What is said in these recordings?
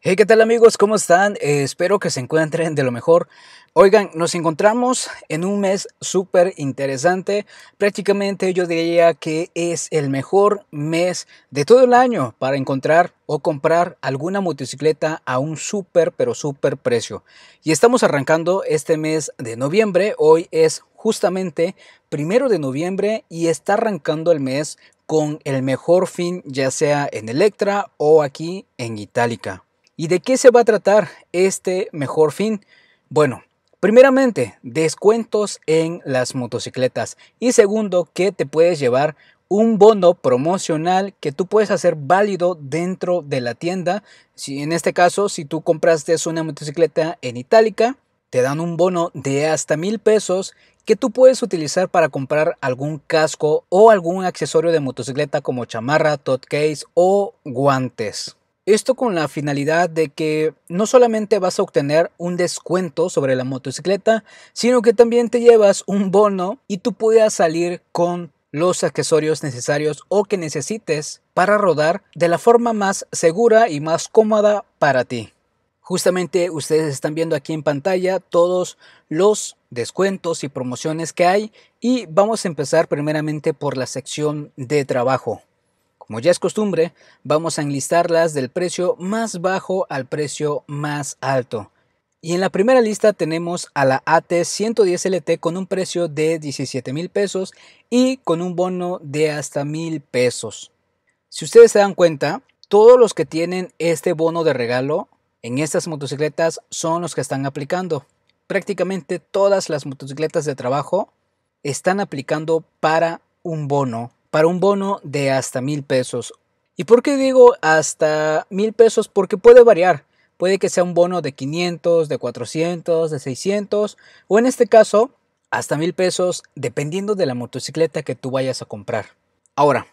Hey, ¿qué tal amigos? ¿Cómo están? Eh, espero que se encuentren de lo mejor. Oigan, nos encontramos en un mes súper interesante. Prácticamente yo diría que es el mejor mes de todo el año para encontrar o comprar alguna motocicleta a un súper, pero súper precio. Y estamos arrancando este mes de noviembre. Hoy es justamente primero de noviembre y está arrancando el mes con el mejor fin, ya sea en Electra o aquí en Itálica. ¿Y de qué se va a tratar este mejor fin? Bueno, primeramente, descuentos en las motocicletas. Y segundo, que te puedes llevar un bono promocional que tú puedes hacer válido dentro de la tienda. Si en este caso, si tú compraste una motocicleta en Itálica, te dan un bono de hasta mil pesos que tú puedes utilizar para comprar algún casco o algún accesorio de motocicleta como chamarra, tot case o guantes. Esto con la finalidad de que no solamente vas a obtener un descuento sobre la motocicleta, sino que también te llevas un bono y tú puedas salir con los accesorios necesarios o que necesites para rodar de la forma más segura y más cómoda para ti. Justamente ustedes están viendo aquí en pantalla todos los descuentos y promociones que hay y vamos a empezar primeramente por la sección de trabajo. Como ya es costumbre, vamos a enlistarlas del precio más bajo al precio más alto. Y en la primera lista tenemos a la AT110 LT con un precio de 17 mil pesos y con un bono de hasta mil pesos. Si ustedes se dan cuenta, todos los que tienen este bono de regalo en estas motocicletas son los que están aplicando. Prácticamente todas las motocicletas de trabajo están aplicando para un bono para un bono de hasta mil pesos. ¿Y por qué digo hasta mil pesos? Porque puede variar. Puede que sea un bono de 500, de 400, de 600 o en este caso hasta mil pesos dependiendo de la motocicleta que tú vayas a comprar. Ahora,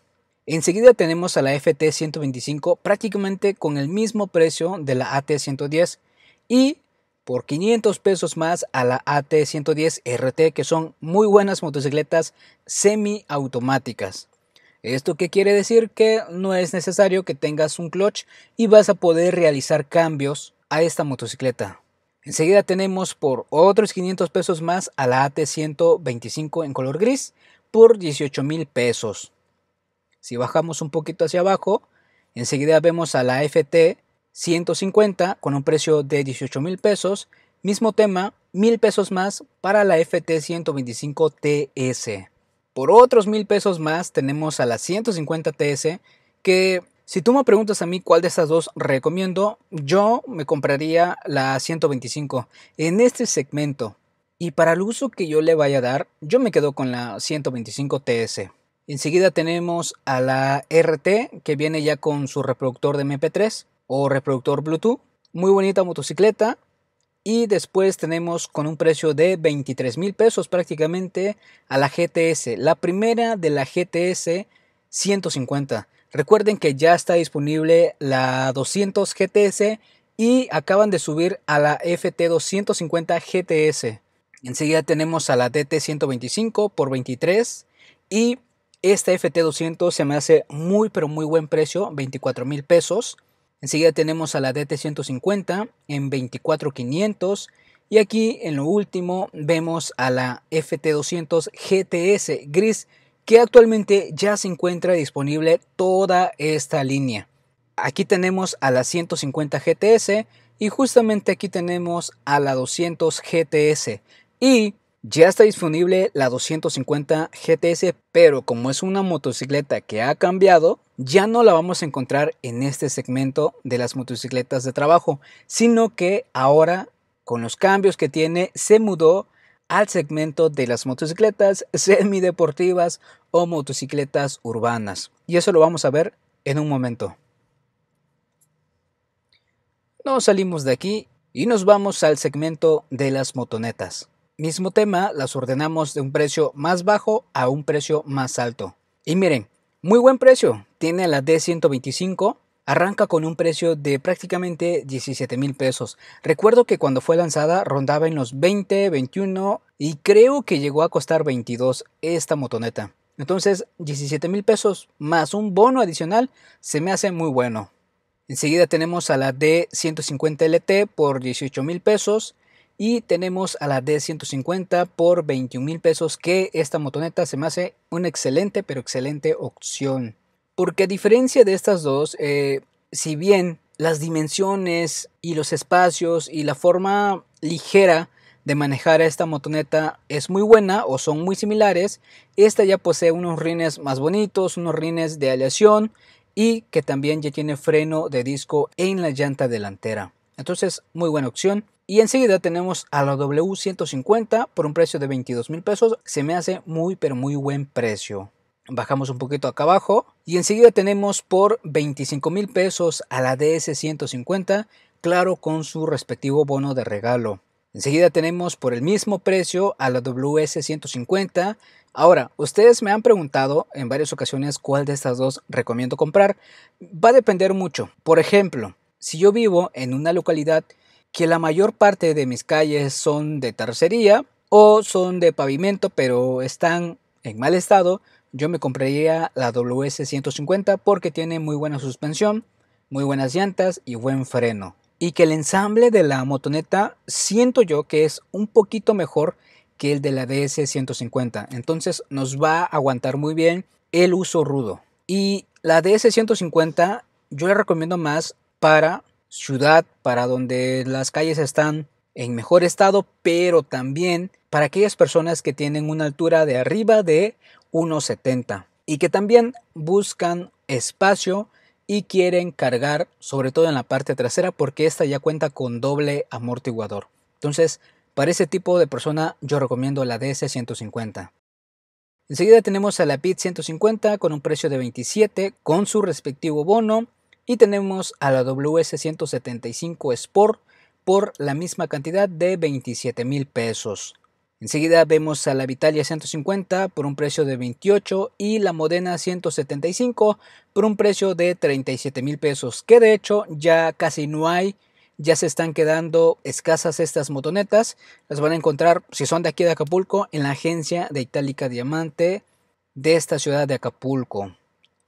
enseguida tenemos a la FT 125 prácticamente con el mismo precio de la AT 110 y por 500 pesos más a la AT110 RT, que son muy buenas motocicletas semiautomáticas. ¿Esto qué quiere decir? Que no es necesario que tengas un clutch y vas a poder realizar cambios a esta motocicleta. Enseguida tenemos por otros 500 pesos más a la AT125 en color gris por 18 mil pesos. Si bajamos un poquito hacia abajo, enseguida vemos a la FT 150 con un precio de 18 mil pesos. Mismo tema, mil pesos más para la FT 125 TS. Por otros mil pesos más tenemos a la 150 TS que si tú me preguntas a mí cuál de estas dos recomiendo, yo me compraría la 125 en este segmento. Y para el uso que yo le vaya a dar, yo me quedo con la 125 TS. Enseguida tenemos a la RT que viene ya con su reproductor de MP3 o reproductor Bluetooth. Muy bonita motocicleta. Y después tenemos con un precio de 23 mil pesos prácticamente a la GTS. La primera de la GTS 150. Recuerden que ya está disponible la 200 GTS y acaban de subir a la FT250 GTS. Enseguida tenemos a la DT125 por 23 y esta FT200 se me hace muy pero muy buen precio, 24 mil pesos. Enseguida tenemos a la DT150 en 24500 y aquí en lo último vemos a la FT200 GTS gris que actualmente ya se encuentra disponible toda esta línea. Aquí tenemos a la 150 GTS y justamente aquí tenemos a la 200 GTS y ya está disponible la 250 GTS, pero como es una motocicleta que ha cambiado, ya no la vamos a encontrar en este segmento de las motocicletas de trabajo, sino que ahora con los cambios que tiene se mudó al segmento de las motocicletas semideportivas o motocicletas urbanas. Y eso lo vamos a ver en un momento. Nos salimos de aquí y nos vamos al segmento de las motonetas. Mismo tema, las ordenamos de un precio más bajo a un precio más alto. Y miren, muy buen precio. Tiene la D125. Arranca con un precio de prácticamente 17 mil pesos. Recuerdo que cuando fue lanzada rondaba en los 20, 21 y creo que llegó a costar 22 esta motoneta. Entonces 17 mil pesos más un bono adicional se me hace muy bueno. Enseguida tenemos a la D150 LT por 18 mil pesos. Y tenemos a la D150 por 21 mil pesos, que esta motoneta se me hace una excelente, pero excelente opción. Porque a diferencia de estas dos, eh, si bien las dimensiones y los espacios y la forma ligera de manejar esta motoneta es muy buena o son muy similares, esta ya posee unos rines más bonitos, unos rines de aleación y que también ya tiene freno de disco en la llanta delantera. Entonces, muy buena opción. Y enseguida tenemos a la W150 por un precio de 22 mil pesos. Se me hace muy pero muy buen precio. Bajamos un poquito acá abajo y enseguida tenemos por 25 mil pesos a la DS150, claro con su respectivo bono de regalo. Enseguida tenemos por el mismo precio a la WS150. Ahora, ustedes me han preguntado en varias ocasiones cuál de estas dos recomiendo comprar. Va a depender mucho. Por ejemplo, si yo vivo en una localidad que la mayor parte de mis calles son de tercería o son de pavimento pero están en mal estado, yo me compraría la WS150 porque tiene muy buena suspensión, muy buenas llantas y buen freno. Y que el ensamble de la motoneta siento yo que es un poquito mejor que el de la DS150. Entonces nos va a aguantar muy bien el uso rudo. Y la DS150 yo le recomiendo más para ciudad, para donde las calles están en mejor estado, pero también para aquellas personas que tienen una altura de arriba de 1,70 y que también buscan espacio y quieren cargar sobre todo en la parte trasera porque esta ya cuenta con doble amortiguador. Entonces, para ese tipo de persona yo recomiendo la DS150. Enseguida tenemos a la PIT 150 con un precio de 27 con su respectivo bono y tenemos a la WS175 Sport por la misma cantidad de 27 mil pesos. Enseguida vemos a la Vitalia 150 por un precio de 28 y la Modena 175 por un precio de 37 mil pesos, que de hecho ya casi no hay, ya se están quedando escasas estas motonetas, las van a encontrar si son de aquí de Acapulco en la agencia de Itálica Diamante de esta ciudad de Acapulco.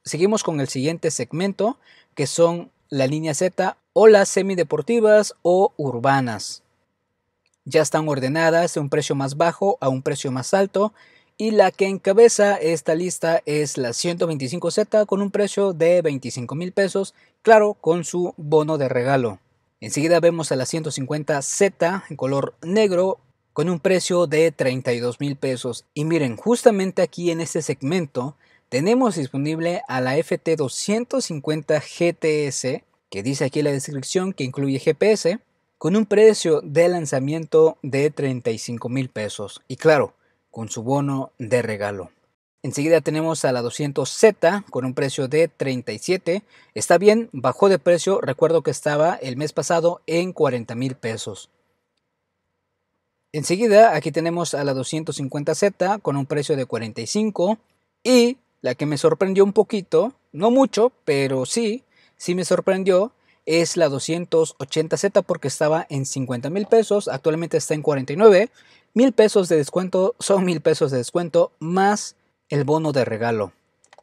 Seguimos con el siguiente segmento que son la línea Z o las semideportivas o urbanas. Ya están ordenadas de un precio más bajo a un precio más alto y la que encabeza esta lista es la 125Z con un precio de 25 mil pesos, claro, con su bono de regalo. Enseguida vemos a la 150Z en color negro con un precio de 32 mil pesos. Y miren, justamente aquí en este segmento tenemos disponible a la FT250 GTS, que dice aquí en la descripción que incluye GPS, con un precio de lanzamiento de 35 mil pesos. Y claro, con su bono de regalo. Enseguida tenemos a la 200Z con un precio de 37. Está bien, bajó de precio. Recuerdo que estaba el mes pasado en 40 mil pesos. Enseguida aquí tenemos a la 250Z con un precio de 45 y la que me sorprendió un poquito, no mucho, pero sí, sí me sorprendió, es la 280Z porque estaba en 50 mil pesos, actualmente está en 49. Mil pesos de descuento son mil pesos de descuento más el bono de regalo.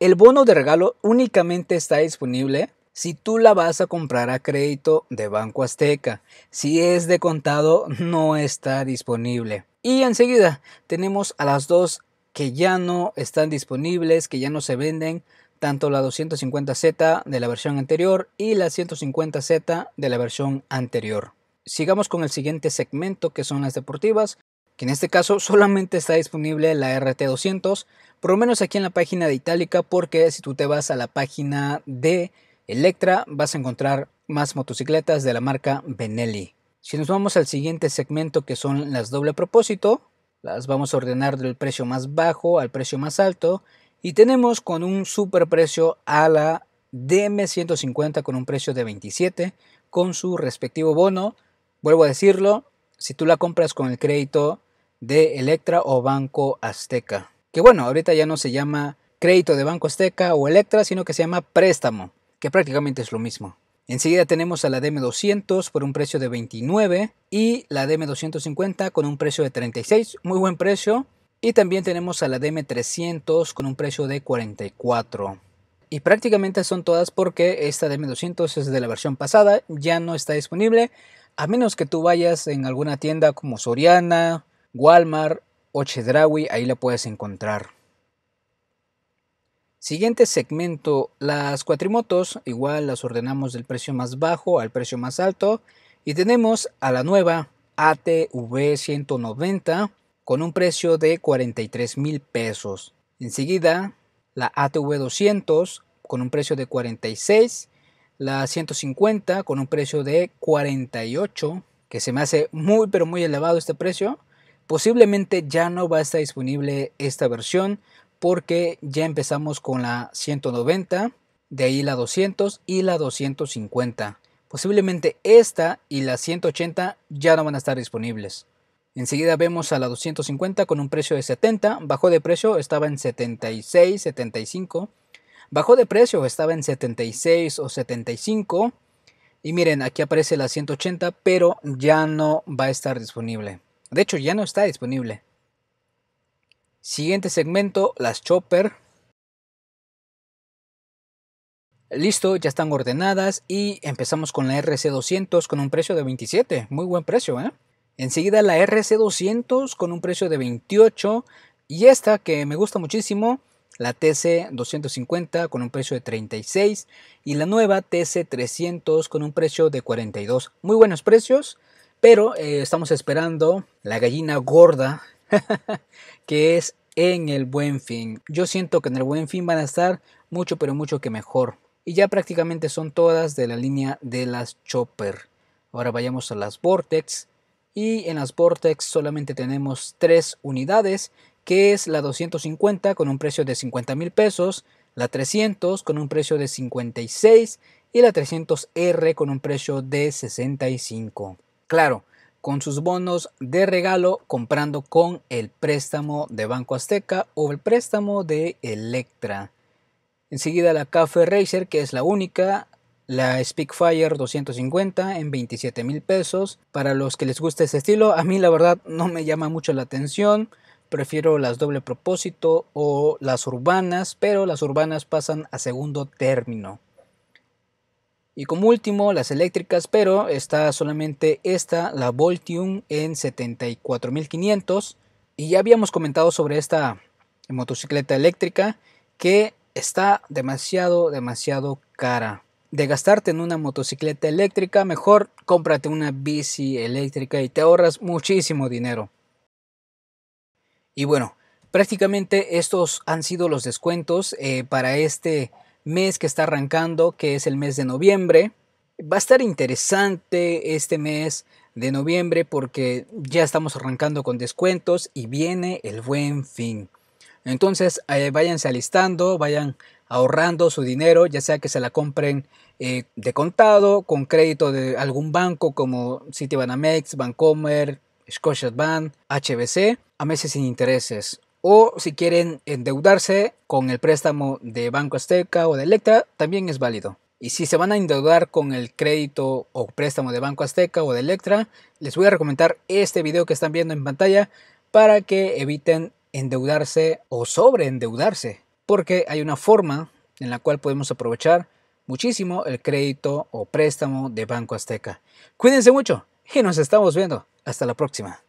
El bono de regalo únicamente está disponible si tú la vas a comprar a crédito de Banco Azteca. Si es de contado, no está disponible. Y enseguida tenemos a las dos que ya no están disponibles, que ya no se venden, tanto la 250Z de la versión anterior y la 150Z de la versión anterior. Sigamos con el siguiente segmento que son las deportivas, que en este caso solamente está disponible la RT200, por lo menos aquí en la página de Itálica, porque si tú te vas a la página de Electra vas a encontrar más motocicletas de la marca Benelli. Si nos vamos al siguiente segmento que son las doble propósito, las vamos a ordenar del precio más bajo al precio más alto. Y tenemos con un super precio a la DM150 con un precio de 27 con su respectivo bono. Vuelvo a decirlo, si tú la compras con el crédito de Electra o Banco Azteca. Que bueno, ahorita ya no se llama crédito de Banco Azteca o Electra, sino que se llama préstamo, que prácticamente es lo mismo. Enseguida tenemos a la DM200 por un precio de 29 y la DM250 con un precio de 36, muy buen precio. Y también tenemos a la DM300 con un precio de 44. Y prácticamente son todas porque esta de M200 es de la versión pasada, ya no está disponible, a menos que tú vayas en alguna tienda como Soriana, Walmart o Chedraui, ahí la puedes encontrar. Siguiente segmento, las cuatrimotos, igual las ordenamos del precio más bajo al precio más alto. Y tenemos a la nueva ATV 190 con un precio de 43 mil pesos. Enseguida, la ATV 200 con un precio de 46. La 150 con un precio de 48, que se me hace muy pero muy elevado este precio. Posiblemente ya no va a estar disponible esta versión porque ya empezamos con la 190, de ahí la 200 y la 250. Posiblemente esta y la 180 ya no van a estar disponibles. Enseguida vemos a la 250 con un precio de 70, bajó de precio, estaba en 76, 75. Bajó de precio, estaba en 76 o 75. Y miren, aquí aparece la 180, pero ya no va a estar disponible. De hecho, ya no está disponible. Siguiente segmento, las chopper. Listo, ya están ordenadas y empezamos con la RC200 con un precio de 27, muy buen precio, ¿eh? Enseguida la RC200 con un precio de 28 y esta que me gusta muchísimo, la TC250 con un precio de 36 y la nueva TC300 con un precio de 42. Muy buenos precios, pero eh, estamos esperando la gallina gorda que es en el buen fin. Yo siento que en el buen fin van a estar mucho pero mucho que mejor. Y ya prácticamente son todas de la línea de las Chopper. Ahora vayamos a las Vortex. Y en las Vortex solamente tenemos tres unidades, que es la 250 con un precio de 50 mil pesos, la 300 con un precio de 56 y la 300R con un precio de 65. Claro, con sus bonos de regalo comprando con el préstamo de Banco Azteca o el préstamo de Electra. Enseguida la Cafe Racer, que es la única, la Speakfire 250 en 27 mil pesos. Para los que les guste ese estilo, a mí la verdad no me llama mucho la atención. Prefiero las doble propósito o las urbanas, pero las urbanas pasan a segundo término. Y como último, las eléctricas, pero está solamente esta, la Voltium en 74.500. Y ya habíamos comentado sobre esta motocicleta eléctrica que está demasiado, demasiado cara. De gastarte en una motocicleta eléctrica, mejor cómprate una bici eléctrica y te ahorras muchísimo dinero. Y bueno, prácticamente estos han sido los descuentos eh, para este mes que está arrancando, que es el mes de noviembre. Va a estar interesante este mes de noviembre porque ya estamos arrancando con descuentos y viene el buen fin. Entonces eh, váyanse alistando, vayan ahorrando su dinero, ya sea que se la compren eh, de contado, con crédito de algún banco como Citibanamex, Bancomer, Scotiabank, HBC, a meses sin intereses o si quieren endeudarse con el préstamo de Banco Azteca o de Electra, también es válido. Y si se van a endeudar con el crédito o préstamo de Banco Azteca o de Electra, les voy a recomendar este video que están viendo en pantalla para que eviten endeudarse o sobreendeudarse, porque hay una forma en la cual podemos aprovechar muchísimo el crédito o préstamo de Banco Azteca. Cuídense mucho y nos estamos viendo. Hasta la próxima.